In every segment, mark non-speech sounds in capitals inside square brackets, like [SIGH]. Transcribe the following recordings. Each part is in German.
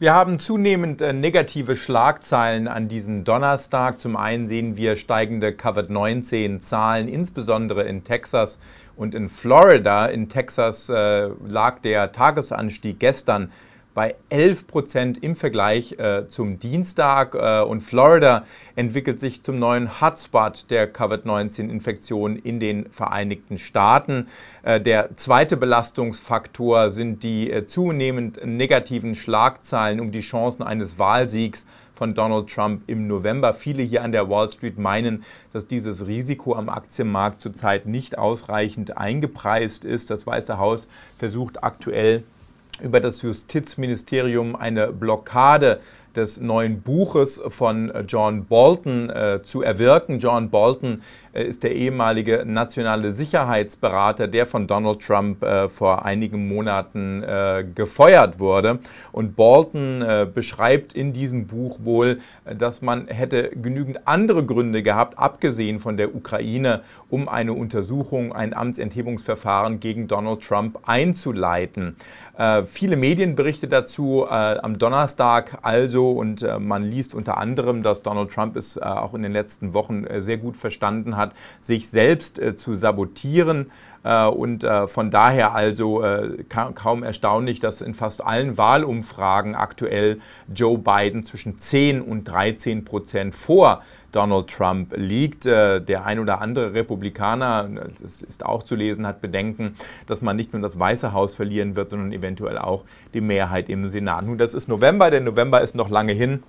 Wir haben zunehmend äh, negative Schlagzeilen an diesem Donnerstag. Zum einen sehen wir steigende Covid-19-Zahlen, insbesondere in Texas und in Florida. In Texas äh, lag der Tagesanstieg gestern bei 11 Prozent im Vergleich äh, zum Dienstag. Äh, und Florida entwickelt sich zum neuen Hotspot der Covid-19-Infektion in den Vereinigten Staaten. Äh, der zweite Belastungsfaktor sind die äh, zunehmend negativen Schlagzeilen um die Chancen eines Wahlsiegs von Donald Trump im November. Viele hier an der Wall Street meinen, dass dieses Risiko am Aktienmarkt zurzeit nicht ausreichend eingepreist ist. Das Weiße Haus versucht aktuell über das Justizministerium eine Blockade des neuen Buches von John Bolton äh, zu erwirken. John Bolton äh, ist der ehemalige nationale Sicherheitsberater, der von Donald Trump äh, vor einigen Monaten äh, gefeuert wurde. Und Bolton äh, beschreibt in diesem Buch wohl, äh, dass man hätte genügend andere Gründe gehabt, abgesehen von der Ukraine, um eine Untersuchung, ein Amtsenthebungsverfahren gegen Donald Trump einzuleiten. viele Medien berichten dazu am Donnerstag also und äh, man liest unter anderem, dass Donald Trump es äh, auch in den letzten Wochen äh, sehr gut verstanden hat, sich selbst äh, zu sabotieren. Äh, und äh, von daher also ka kaum erstaunlich, dass in fast allen Wahlumfragen aktuell Joe Biden zwischen 10 und 13 Prozent vor Donald Trump liegt. Der ein oder andere Republikaner, das ist auch zu lesen, hat Bedenken, dass man nicht nur das Weiße Haus verlieren wird, sondern eventuell auch die Mehrheit im Senat. Nun, das ist November, der November ist noch lange hin.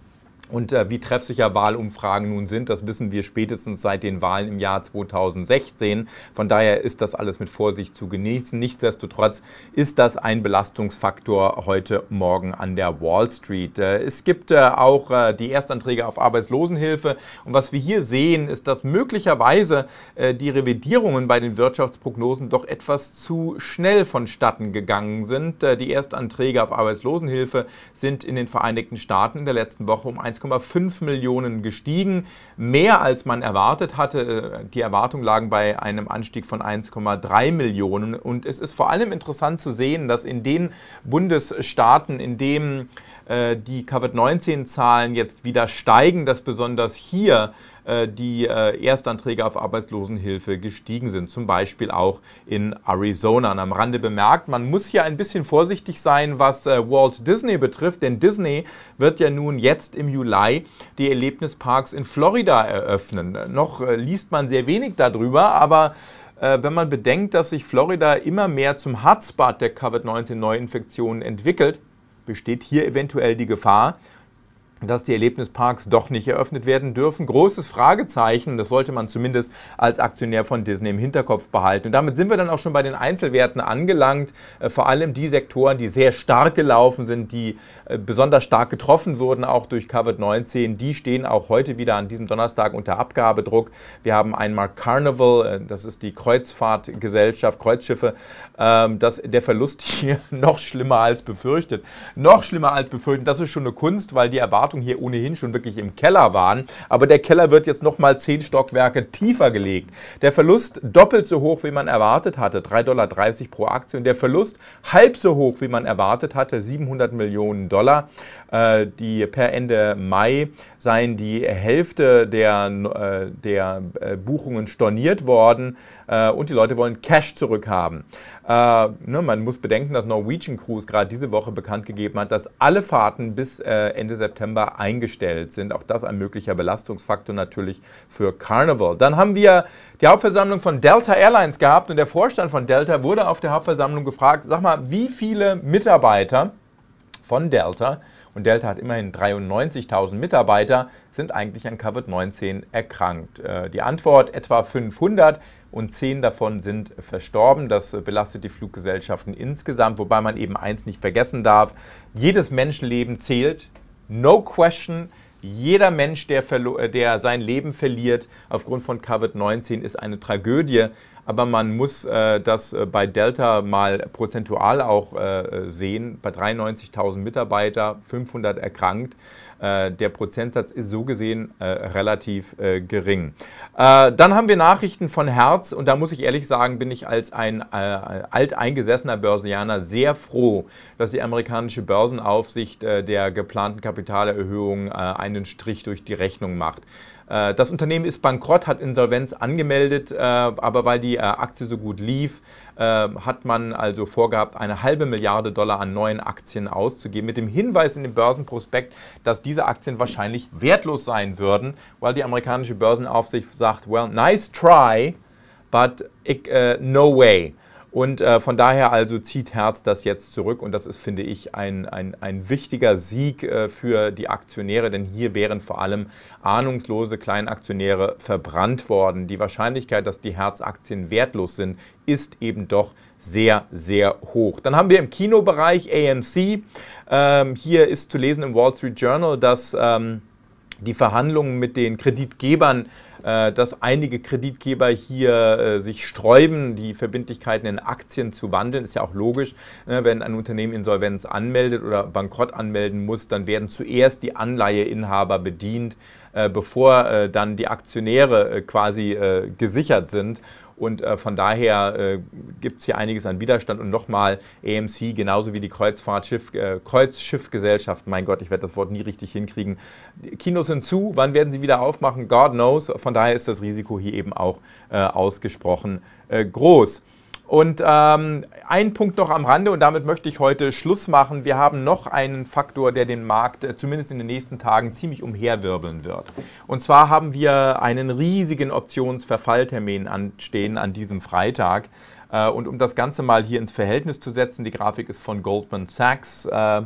Und äh, wie treffsicher Wahlumfragen nun sind, das wissen wir spätestens seit den Wahlen im Jahr 2016. Von daher ist das alles mit Vorsicht zu genießen. Nichtsdestotrotz ist das ein Belastungsfaktor heute Morgen an der Wall Street. Äh, es gibt äh, auch äh, die Erstanträge auf Arbeitslosenhilfe. Und was wir hier sehen, ist, dass möglicherweise äh, die Revidierungen bei den Wirtschaftsprognosen doch etwas zu schnell vonstatten gegangen sind. Äh, die Erstanträge auf Arbeitslosenhilfe sind in den Vereinigten Staaten in der letzten Woche um 1, 1,5 Millionen gestiegen, mehr als man erwartet hatte. Die Erwartungen lagen bei einem Anstieg von 1,3 Millionen. Und es ist vor allem interessant zu sehen, dass in den Bundesstaaten, in denen äh, die Covid-19-Zahlen jetzt wieder steigen, dass besonders hier äh, die äh, Erstanträge auf Arbeitslosenhilfe gestiegen sind, zum Beispiel auch in Arizona. Und am Rande bemerkt, man muss hier ein bisschen vorsichtig sein, was Walt Disney betrifft, denn Disney wird ja nun jetzt im Juli die Erlebnisparks in Florida eröffnen. Noch liest man sehr wenig darüber, aber wenn man bedenkt, dass sich Florida immer mehr zum Hotspot der Covid-19-Neuinfektionen entwickelt, besteht hier eventuell die Gefahr, dass die Erlebnisparks doch nicht eröffnet werden dürfen. Großes Fragezeichen, das sollte man zumindest als Aktionär von Disney im Hinterkopf behalten. Und damit sind wir dann auch schon bei den Einzelwerten angelangt. Äh, vor allem die Sektoren, die sehr stark gelaufen sind, die äh, besonders stark getroffen wurden, auch durch Covid-19, die stehen auch heute wieder an diesem Donnerstag unter Abgabedruck. Wir haben einmal Carnival, äh, das ist die Kreuzfahrtgesellschaft, Kreuzschiffe, ähm, dass der Verlust [LAUGHS] hier noch schlimmer als befürchtet. Noch schlimmer als befürchtet. Das ist schon eine Kunst, weil die Erwartungen Erwartungen hier ohnehin schon wirklich im Keller waren. Aber der Keller wird jetzt nochmal zehn Stockwerke tiefer gelegt. Der Verlust doppelt so hoch, wie man erwartet hatte, 3,30 Dollar pro Aktie. Und der Verlust halb so hoch, wie man erwartet hatte, 700 Millionen Dollar. Äh, die per Ende Mai seien die Hälfte der, äh, der äh, Buchungen storniert worden und die Leute wollen Cash zurückhaben. Ne, man muss bedenken, dass Norwegian Cruise gerade diese Woche bekannt gegeben hat, dass alle Fahrten bis Ende September eingestellt sind. Auch das ein möglicher Belastungsfaktor natürlich für Carnival. Dann haben wir die Hauptversammlung von Delta Airlines gehabt und der Vorstand von Delta wurde auf der Hauptversammlung gefragt, sag mal, wie viele Mitarbeiter von Delta und Delta hat immerhin 93.000 Mitarbeiter, sind eigentlich an Covid-19 erkrankt. Äh, die Antwort etwa 500 und 10 davon sind verstorben. Das belastet die Fluggesellschaften insgesamt, wobei man eben eins nicht vergessen darf. Jedes Menschenleben zählt. No question. Jeder Mensch, der, der sein Leben verliert aufgrund von Covid-19, ist eine Tragödie aber man muss äh, das äh, bei Delta mal prozentual auch äh, sehen. Bei 93.000 Mitarbeiter, 500 erkrankt. Äh, der Prozentsatz ist so gesehen äh, relativ äh, gering. Dann haben wir Nachrichten von Herz und da muss ich ehrlich sagen, bin ich als ein alteingesessener Börsianer sehr froh, dass die amerikanische Börsenaufsicht der geplanten Kapitalerhöhung einen Strich durch die Rechnung macht. Das Unternehmen ist bankrott, hat Insolvenz angemeldet, aber weil die Aktie so gut lief, hat man also vorgehabt, eine halbe Milliarde Dollar an neuen Aktien auszugeben, mit dem Hinweis in dem Börsenprospekt, dass diese Aktien wahrscheinlich wertlos sein würden, weil die amerikanische Börsenaufsicht sagt, well, nice try, but uh, no way. Und äh, von daher also zieht Herz das jetzt zurück und das ist, finde ich, ein, ein, ein wichtiger Sieg äh, für die Aktionäre, denn hier wären vor allem ahnungslose Kleinaktionäre verbrannt worden. Die Wahrscheinlichkeit, dass die Herz-Aktien wertlos sind, ist eben doch sehr, sehr hoch. Dann haben wir im Kinobereich AMC. Ähm, hier ist zu lesen im Wall Street Journal, dass ähm, die Verhandlungen mit den Kreditgebern dass einige Kreditgeber hier äh, sich sträuben, die Verbindlichkeiten in Aktien zu wandeln. Ist ja auch logisch, ne? wenn ein Unternehmen Insolvenz anmeldet oder Bankrott anmelden muss, dann werden zuerst die Anleiheinhaber bedient, äh, bevor dann die Aktionäre quasi gesichert sind. Und äh, von daher äh, gibt es hier einiges an Widerstand. Und nochmal, AMC, genauso wie die Kreuzfahrtschiff, äh, Kreuzschiffgesellschaft, mein Gott, ich werde das Wort nie richtig hinkriegen. Kinos sind zu, wann werden sie wieder aufmachen? God knows. Von daher ist das Risiko hier eben auch äh, ausgesprochen äh, groß. Und ähm, ein Punkt noch am Rande und damit möchte ich heute Schluss machen. Wir haben noch einen Faktor, der den Markt äh, zumindest in den nächsten Tagen ziemlich umherwirbeln wird. Und zwar haben wir einen riesigen Optionsverfalltermin anstehen an diesem Freitag. Äh, und um das Ganze mal hier ins Verhältnis zu setzen, die Grafik ist von Goldman Sachs. Äh, äh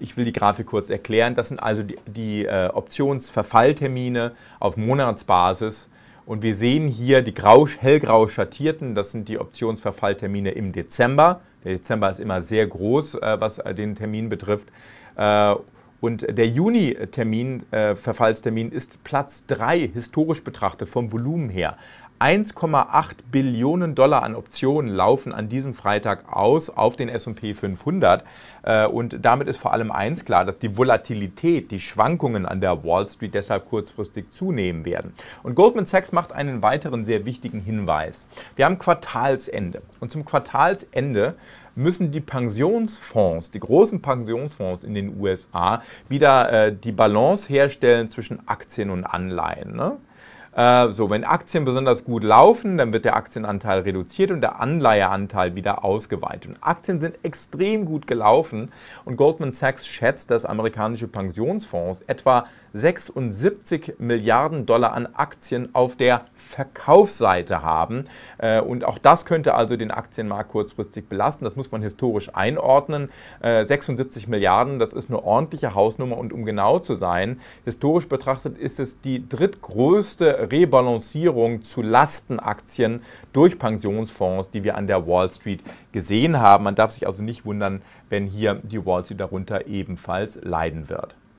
ich will die Grafik kurz erklären. Das sind also die, die äh, Optionsverfalltermine auf Monatsbasis und wir sehen hier die grau, hellgrau schattierten, das sind die Optionsverfalltermine im Dezember. Der Dezember ist immer sehr groß, äh, was äh, den Termin betrifft. Äh, und der Juni-Termin, äh, Verfallstermin, ist Platz 3 historisch betrachtet vom Volumen her. 1,8 Billionen Dollar an Optionen laufen an diesem Freitag aus auf den SP 500. Äh, und damit ist vor allem eins klar, dass die Volatilität, die Schwankungen an der Wall Street deshalb kurzfristig zunehmen werden. Und Goldman Sachs macht einen weiteren sehr wichtigen Hinweis. Wir haben Quartalsende. Und zum Quartalsende müssen die Pensionsfonds, die großen Pensionsfonds in den USA, wieder äh, die Balance herstellen zwischen Aktien und Anleihen. Ne? Äh, so, wenn Aktien besonders gut laufen, dann wird der Aktienanteil reduziert und der Anleiheanteil wieder ausgeweitet. Und Aktien sind extrem gut gelaufen und Goldman Sachs schätzt, dass amerikanische Pensionsfonds etwa 76 Milliarden Dollar an Aktien auf der Verkaufsseite haben. Äh, und auch das könnte also den Aktienmarkt kurzfristig belasten. Das muss man historisch einordnen. 76 äh, Milliarden, das ist eine ordentliche Hausnummer. Und um genau zu sein, historisch betrachtet ist es die drittgrößte Rebalancierung zu Lastenaktien durch Pensionsfonds, die wir an der Wall Street gesehen haben. Man darf sich also nicht wundern, wenn hier die Wall Street darunter ebenfalls leiden wird.